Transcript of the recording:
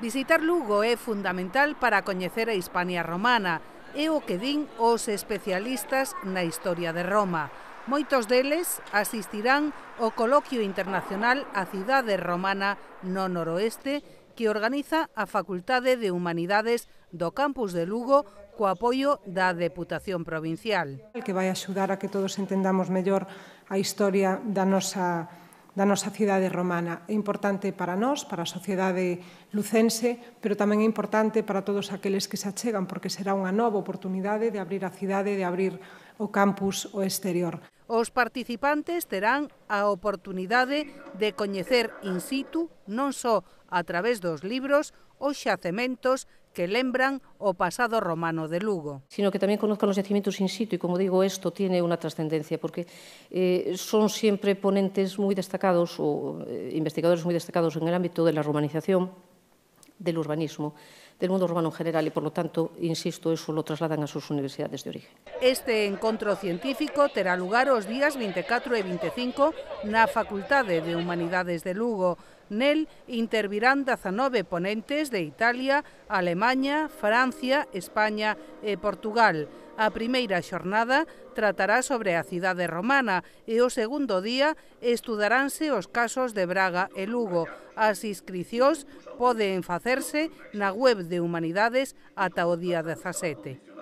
Visitar Lugo é fundamental para coñecer a Hispania romana, é o que din os especialistas na historia de Roma. Moitos deles asistirán ao coloquio internacional a cidade romana no noroeste que organiza a Facultade de Humanidades do Campus de Lugo co apoio da Deputación Provincial. Que vai axudar a que todos entendamos mellor a historia da nosa da nosa cidade romana. É importante para nós, para a sociedade lucense, pero tamén é importante para todos aqueles que se achegan, porque será unha nova oportunidade de abrir a cidade, de abrir o campus o exterior. Os participantes terán a oportunidade de coñecer in situ non só a través dos libros, os xacementos que lembran o pasado romano de Lugo. Sino que tamén conozcan os yacimientos in situ e, como digo, isto tiene unha trascendencia porque eh, son sempre ponentes moi destacados ou eh, investigadores moi destacados en el ámbito de la romanización del urbanismo, del mundo urbano en general y, por lo tanto, insisto, eso lo trasladan a sus universidades de origen. Este encontro científico terá lugar os días 24 e 25 na Facultade de Humanidades de Lugo. Nel intervirán 19 ponentes de Italia, Alemanha, Francia, España e Portugal. A primeira xornada tratará sobre a cidade romana e o segundo día estudaránse os casos de Braga e Lugo. As inscricións poden facerse na web de Humanidades ata o día 17.